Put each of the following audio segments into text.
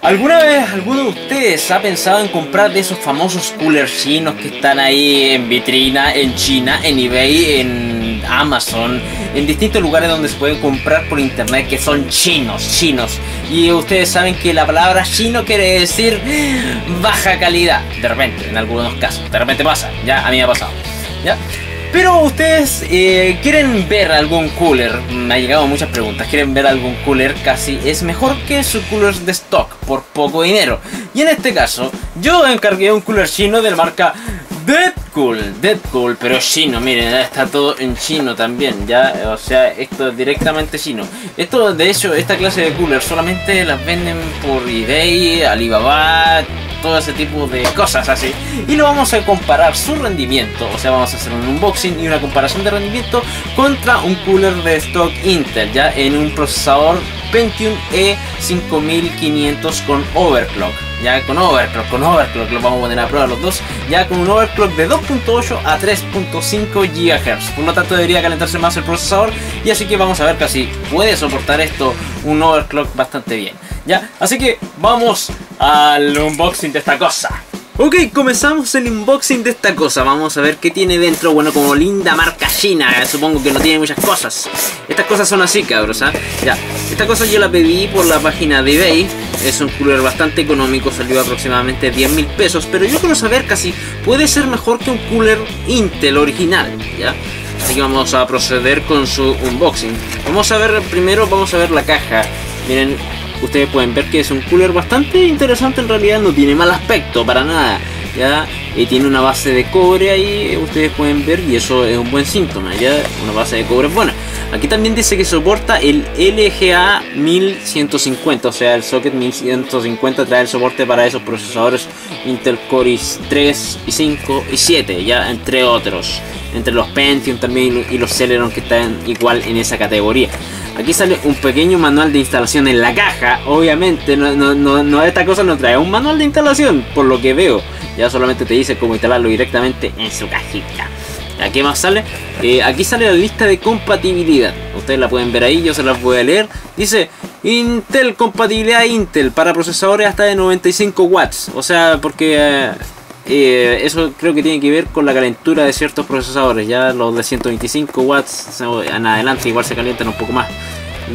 ¿Alguna vez alguno de ustedes ha pensado en comprar de esos famosos coolers chinos que están ahí en vitrina, en China, en eBay, en Amazon, en distintos lugares donde se pueden comprar por internet que son chinos, chinos? Y ustedes saben que la palabra chino quiere decir baja calidad, de repente, en algunos casos, de repente pasa, ya a mí me ha pasado, ¿ya? Pero ustedes eh, quieren ver algún cooler, me ha llegado muchas preguntas, quieren ver algún cooler casi es mejor que su cooler de stock por poco dinero. Y en este caso, yo encargué un cooler chino de la marca Deadcool, Deadcool, pero chino, miren, está todo en chino también, ya, o sea, esto es directamente chino. Esto, de hecho, esta clase de cooler solamente las venden por eBay, Alibaba, todo ese tipo de cosas así. Y lo vamos a comparar su rendimiento, o sea, vamos a hacer un unboxing y una comparación de rendimiento contra un cooler de stock Intel, ya en un procesador Pentium E5500 con overclock. Ya con overclock, con overclock lo vamos a poner a prueba los dos. Ya con un overclock de 2.8 a 3.5 GHz. Por lo tanto debería calentarse más el procesador. Y así que vamos a ver que así puede soportar esto un overclock bastante bien. Ya, así que vamos al unboxing de esta cosa. Ok, comenzamos el unboxing de esta cosa. Vamos a ver qué tiene dentro. Bueno, como linda marca china. Supongo que no tiene muchas cosas. Estas cosas son así, cabros. ¿ah? Ya, esta cosa yo la pedí por la página de eBay. Es un cooler bastante económico. Salió aproximadamente 10 mil pesos. Pero yo quiero saber casi. Puede ser mejor que un cooler Intel original. Ya. Así que vamos a proceder con su unboxing. Vamos a ver primero, vamos a ver la caja. Miren, ustedes pueden ver que es un cooler bastante interesante en realidad, no tiene mal aspecto para nada. ¿ya? Y tiene una base de cobre ahí, ustedes pueden ver, y eso es un buen síntoma, ya una base de cobre buena. Aquí también dice que soporta el LGA 1150, o sea, el socket 1150 trae el soporte para esos procesadores Intel Core i3 y 5 y 7, ya entre otros, entre los Pentium también y los Celeron que están igual en esa categoría. Aquí sale un pequeño manual de instalación en la caja. Obviamente, no, no, no, esta cosa no trae un manual de instalación, por lo que veo. Ya solamente te dice cómo instalarlo directamente en su cajita. ¿Qué más sale? Eh, aquí sale la lista de compatibilidad. Ustedes la pueden ver ahí, yo se las voy a leer. Dice Intel, compatibilidad Intel para procesadores hasta de 95 watts. O sea, porque eh, eh, eso creo que tiene que ver con la calentura de ciertos procesadores. Ya los de 125 watts en adelante igual se calientan un poco más.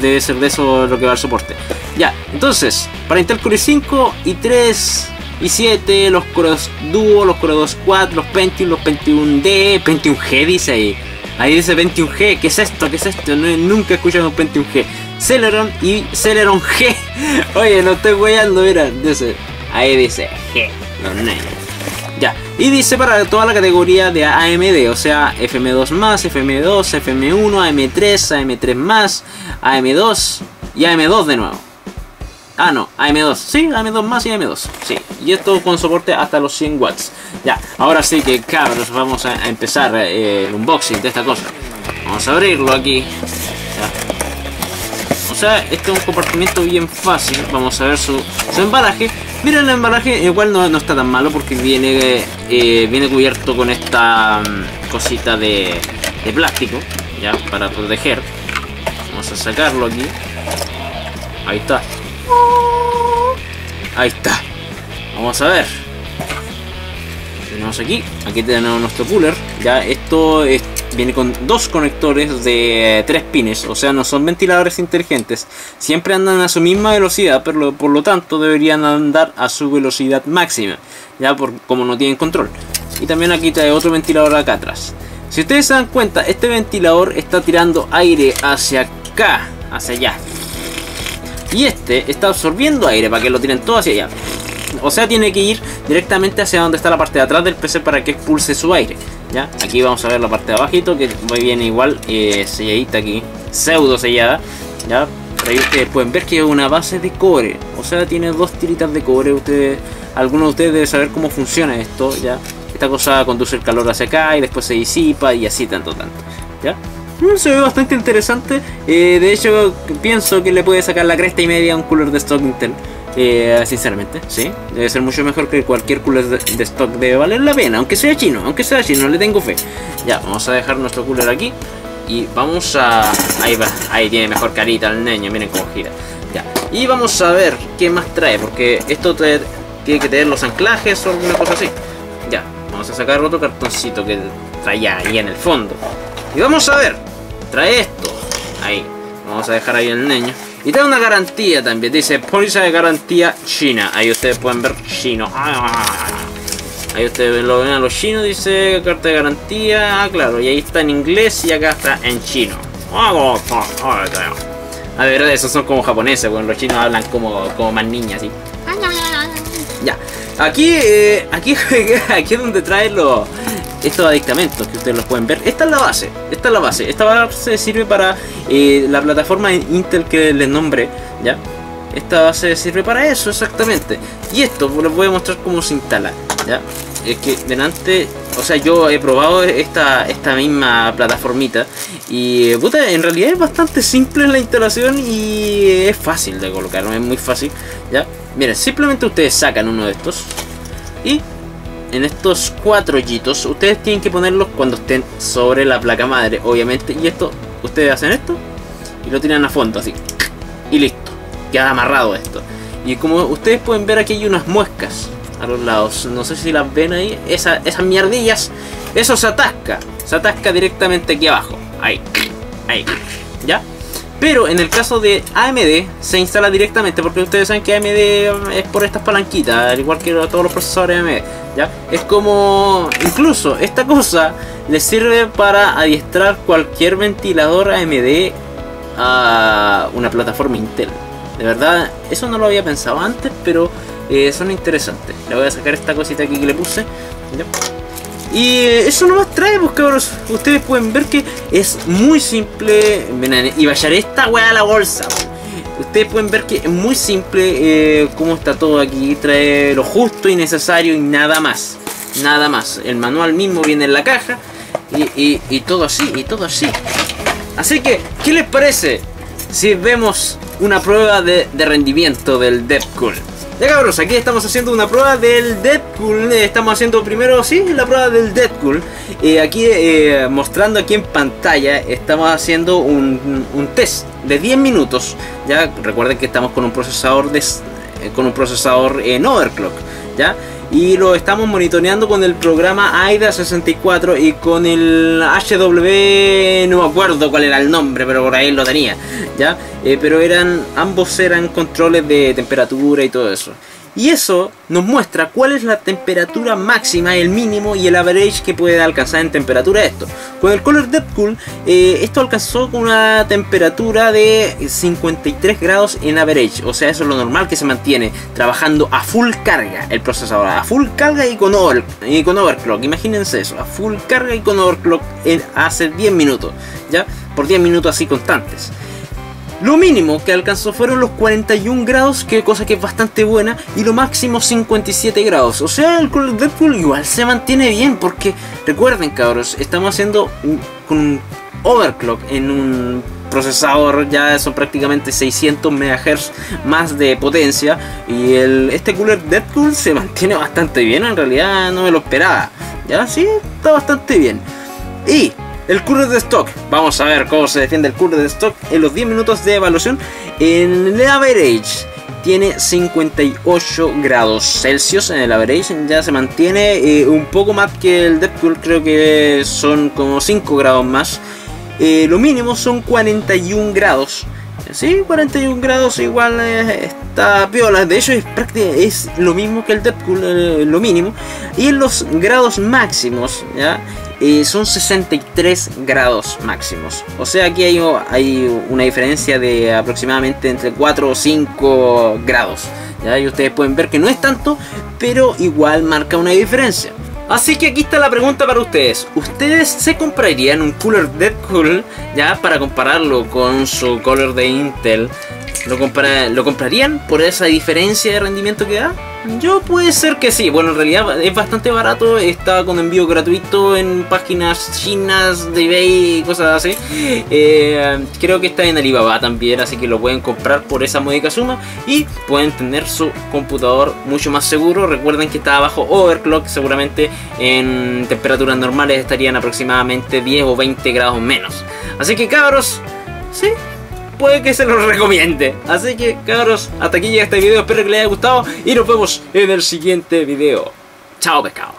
Debe ser de eso lo que va el soporte. Ya, entonces, para Intel Core 5 y 3 y 7, los Core 2 Duo, los Core 2 Quad, los Pentium, los Pentium D, Pentium G dice ahí. Ahí dice Pentium G, ¿qué es esto? ¿Qué es esto? nunca he escuchado un Pentium G. Celeron y Celeron G. Oye, no estoy weyando, mira. Dice, ahí dice G. No, no. Ya, y dice para toda la categoría de AMD, o sea, FM2+, FM2, FM1, AM3, AM3+, AM2 y AM2 de nuevo. Ah, no, AM2, sí, AM2 más y AM2, sí. Y esto con soporte hasta los 100 watts. Ya, ahora sí que cabros, vamos a, empezar eh, el unboxing de esta cosa. Vamos a abrirlo aquí. Sea, este es un compartimiento bien fácil. Vamos a ver su, embalaje. Miren el embalaje, igual no, está tan malo porque viene, eh, viene cubierto con esta mm, cosita de, de plástico, ya, para proteger. Vamos a sacarlo aquí. Ahí está. Ahí está. Vamos a ver. Tenemos aquí. Aquí tenemos nuestro cooler. Ya, esto es viene con dos conectores de tres pines, o sea, no son ventiladores inteligentes. Siempre andan a su misma velocidad, pero por lo tanto deberían andar a su velocidad máxima, ya por como no tienen control. Y también aquí trae otro ventilador acá atrás. Si ustedes se dan cuenta, este ventilador está tirando aire hacia acá, hacia allá. Y este está absorbiendo aire para que lo tiren todo hacia allá. O sea, tiene que ir directamente hacia donde está la parte de atrás del PC para que expulse su aire. ¿Ya? Aquí vamos a ver la parte de abajito que viene igual eh, selladita aquí, pseudo sellada, ¿ya? Pueden ver que es una base de cobre, o sea tiene dos tiritas de cobre, ustedes, algunos de ustedes deben saber cómo funciona esto, ¿ya? Esta cosa conduce el calor hacia acá y después se disipa y así tanto tanto, ¿ya? Mm, se ve bastante interesante, eh, de hecho pienso que le puede sacar la cresta y media a un cooler de stock Intel. Eh, sinceramente, sí. Debe ser mucho mejor que cualquier cooler de, stock. Debe valer la pena, aunque sea chino, aunque sea chino, le tengo fe. Ya, vamos a dejar nuestro cooler aquí. Y vamos a... Ahí va, ahí tiene mejor carita el niño, miren cómo gira. Ya. Y vamos a ver qué más trae, porque esto trae- tiene que tener los anclajes o alguna cosa así. Ya, vamos a sacar otro cartoncito que traía ahí en el fondo. Y vamos a ver, trae esto. Ahí, vamos a dejar ahí el niño. Y trae una garantía también, dice póliza de garantía china. Ahí ustedes pueden ver chino. Ahí ustedes lo ven a los chinos, dice carta de garantía. Ah, claro, y ahí está en inglés y acá está en chino. A ver, esos son como japoneses, bueno, los chinos hablan como, como más niñas, así. Ya, aquí, eh, aquí, aquí es donde trae los, estos aditamentos que ustedes los pueden ver. Esta es la base, esta es la base. Esta base sirve para eh, la plataforma Intel que les nombré, ¿ya? Esta base sirve para eso exactamente. Y esto les voy a mostrar cómo se instala, ¿ya? Es que delante, o sea, yo he probado esta, esta misma plataformita y puta, en realidad es bastante simple la instalación y es fácil de colocar, es muy fácil, ¿ya? Miren, simplemente ustedes sacan uno de estos y en estos cuatro hoyitos ustedes tienen que ponerlos cuando estén sobre la placa madre, obviamente, y esto, ustedes hacen esto y lo tiran a fondo así. Y listo, queda amarrado esto. Y como ustedes pueden ver aquí hay unas muescas a los lados, no sé si las ven ahí, Esa- esas mierdillas, eso se atasca, se atasca directamente aquí abajo, ahí, ahí, ¿ya? Pero en el caso de AMD se instala directamente porque ustedes saben que AMD es por estas palanquitas, al igual que todos los procesadores AMD, ¿ya? Es como incluso esta cosa les sirve para adiestrar cualquier ventilador AMD a una plataforma Intel. De verdad, eso no lo había pensado antes, pero eh, son interesantes. Le voy a sacar esta cosita aquí que le puse. Y eso nomás trae, pues cabros. Ustedes pueden ver que es muy simple. Y vayaré esta weá a la bolsa. Ustedes pueden ver que es muy simple eh, cómo está todo aquí. Trae lo justo y necesario y nada más. Nada más. El manual mismo viene en la caja. Y, y- todo así, y todo así. Así que, ¿qué les parece si vemos una prueba de, rendimiento del Deadpool? Ya cabros, aquí estamos haciendo una prueba del Deadpool. eh, Estamos haciendo primero, sí, la prueba del Deadpool. Eh, aquí eh, mostrando aquí en pantalla, estamos haciendo un, un test de 10 minutos. Ya recuerden que estamos con un procesador de, eh, con un procesador en overclock, Y lo estamos monitoreando con el programa AIDA 64 y con el HW, no me acuerdo cuál era el nombre, pero por ahí lo tenía, ¿ya? Eh, pero eran, ambos eran controles de temperatura y todo eso. Y eso nos muestra cuál es la temperatura máxima, el mínimo y el average que puede alcanzar en temperatura esto. Con el Color Deadpool, eh, esto alcanzó con una temperatura de 53 grados en average. O sea, eso es lo normal que se mantiene trabajando a full carga el procesador. A full carga y con, overclock. Imagínense eso, a full carga y con overclock hace 10 minutos. ¿Ya? Por 10 minutos así constantes. Lo mínimo que alcanzó fueron los 41 grados, que cosa que es bastante buena, y lo máximo 57 grados. O sea, el Deadpool igual se mantiene bien, porque recuerden cabros, estamos haciendo un, un overclock en un procesador, ya son prácticamente 600 MHz más de potencia, y el, este Cooler Deadpool se mantiene bastante bien, en realidad no me lo esperaba. Ya, sí, está bastante bien. Y el cooler de stock, vamos a ver cómo se defiende el cooler de stock en los 10 minutos de evaluación. En el average tiene 58 grados Celsius en el average, ya se mantiene eh, un poco más que el Deadpool, creo que son como 5 grados más. Eh, lo mínimo son 41 grados. Sí, 41 grados igual eh, está piola. De hecho, es, es lo mismo que el Deadpool, eh, lo mínimo. Y en los grados máximos, ¿ya? Eh, son 63 grados máximos. O sea, hay, hay una diferencia de aproximadamente entre 4 o 5 grados. ¿ya? Y ustedes pueden ver que no es tanto, pero igual marca una diferencia. Así que aquí está la pregunta para ustedes. ¿Ustedes se comprarían un cooler Deadpool ya para compararlo con su cooler de Intel? ¿Lo, compara- ¿Lo comprarían por esa diferencia de rendimiento que da? Yo puede ser que sí. Bueno, en realidad es bastante barato. Está con envío gratuito en páginas chinas de eBay y cosas así. Eh, creo que está en Alibaba también, así que lo pueden comprar por esa módica suma y pueden tener su computador mucho más seguro. Recuerden que está bajo overclock, seguramente en temperaturas normales estarían aproximadamente 10 o 20 grados menos. Así que cabros, sí, puede que se los recomiende. Así que, cabros, hasta aquí llega este video. Espero que les haya gustado y nos vemos en el siguiente video. Chao, pescado.